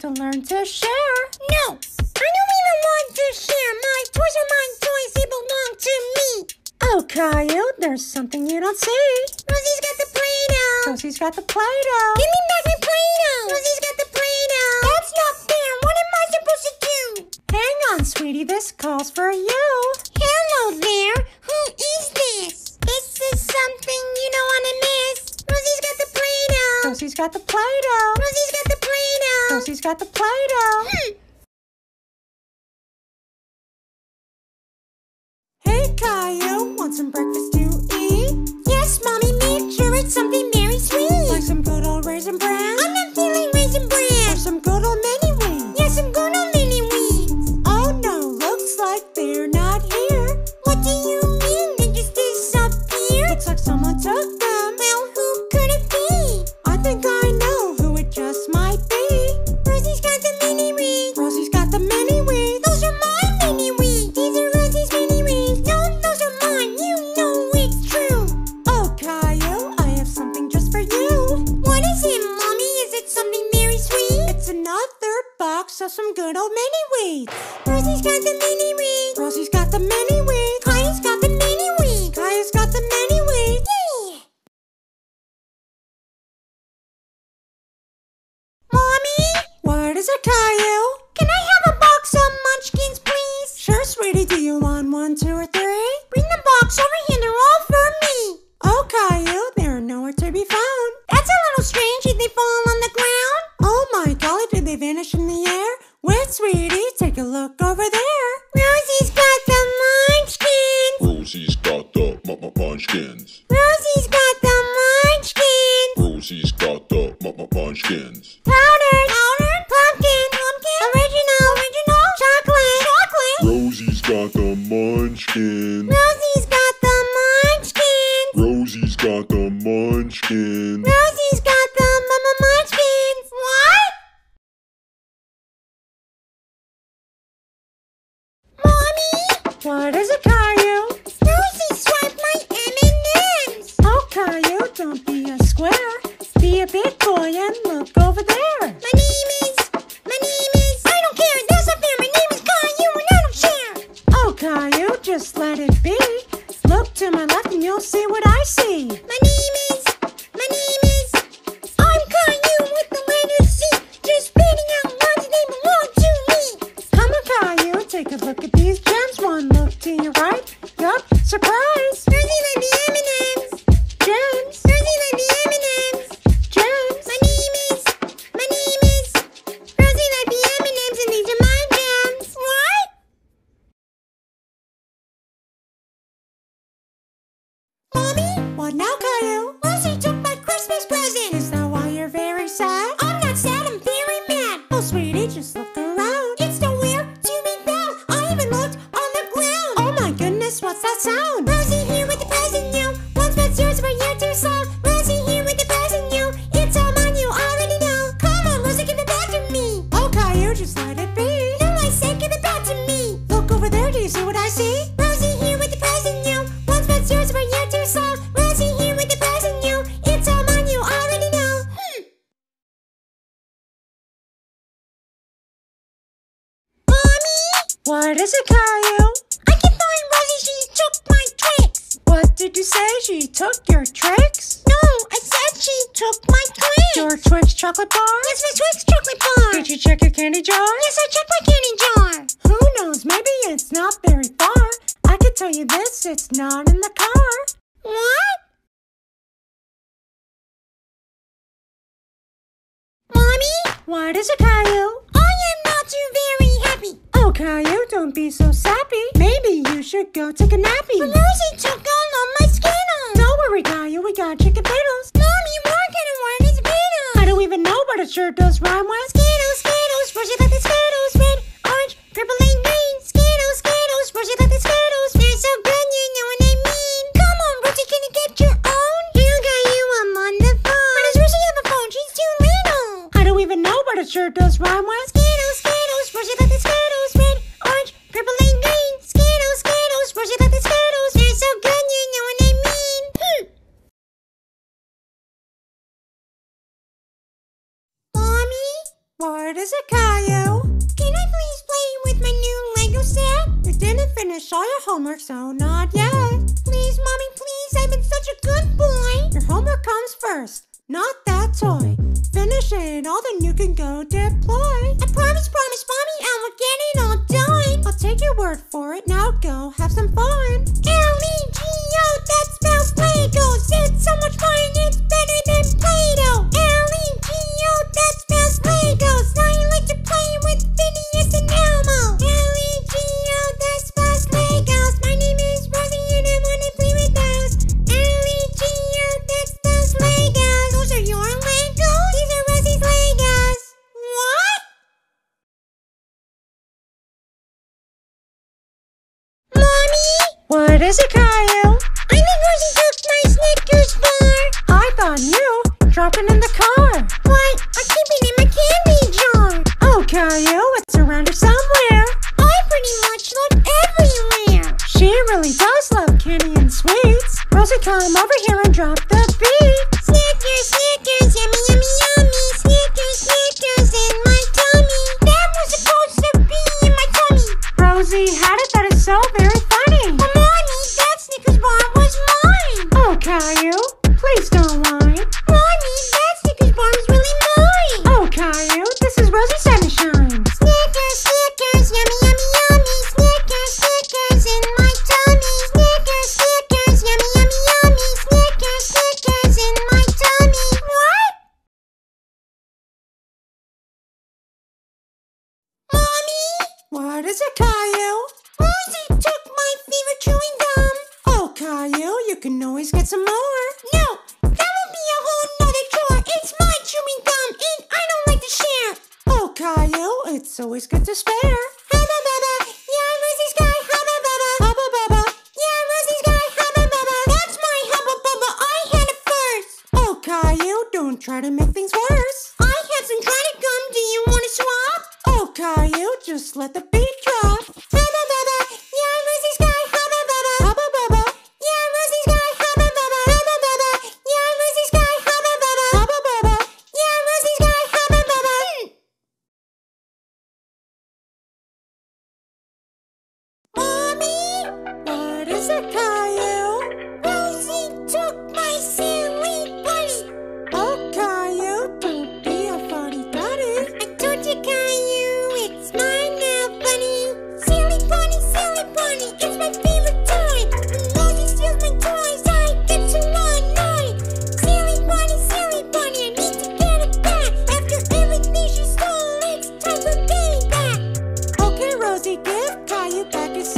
have to learn to share. No, I don't even want to share. My toys are my toys. They belong to me. Oh, Caillou, there's something you don't see. Rosie's got the Play-Doh. Rosie's got the Play-Doh. Give me back my Play-Doh. Rosie's got the Play-Doh. That's not fair. What am I supposed to do? Hang on, sweetie. This calls for you. Rosie's got the Play-Doh. Rosie's got the Play-Doh. Rosie's got the Play-Doh. Hmm. Hey, Caillou, want some breakfast box of some good old mini weeds. Rosie's got the Mini-Wheats. Rosie's got the Mini-Wheats. Kai's got the mini weeds. Kaia's got the Mini-Wheats. Yay! Mommy, What is it, Caillou? can I have a box of munchkins, please? Sure, sweetie. Do you want one, two, or three? Bring the box over here. They're all for me. Oh, Caillou, they're nowhere to be found. That's a little strange. Did they fall sweetie, take a look over there. Rosie's got the munchkins. Rosie's got the m- m- munchkins. Rosie's got the munchkins. Rosie's got the m- m- munchkins. Powdered. Powdered. Pumpkin. Pumpkin. Original. Original. Chocolate. Chocolate. Rosie's got the munchkins. To my left and you'll see what I see. My name now, Caillou? What is it, Caillou? I can find Rosie. She took my tricks. What did you say? She took your tricks? No, I said she took my tricks. Your Twix chocolate bar? Yes, my Twix chocolate bar. Did you check your candy jar? Yes, I checked my candy jar. Who knows? Maybe it's not very far. I can tell you this, it's not in the car. What? Mommy, What is it, Caillou? I am not too very Caillou, don't be so sappy. Maybe you should go take a nappy. Rosie took all of my Skittles. Don't worry, Caillou, we got chicken piddles. Mommy, what kind of word is I don't even know, but it sure does rhyme with. You didn't finish all your homework, so not yet. Please, mommy, please. I've been such a good boy. Your homework comes first, not that toy. Finish it all, then you can go deploy. I promise, promise, mommy, I will get it all done. I'll take your word for it. Now go have some fun. What is it, Caillou? I think Rosie took my Snickers bar. I thought you dropping in the car. What? I keep it in my candy jar. Oh, Caillou, it's around here somewhere. I pretty much look everywhere. She really does love candy and sweets. Rosie, come over here and drop the beat. Please don't whine. It's always good to spare. Yeah. Yeah. That's my. I had it first. Oh, Caillou, don't try to make things worse. I have some tonic gum. Do you want to swap? Oh, Caillou, just let the Okay, Rosie, give Caillou back his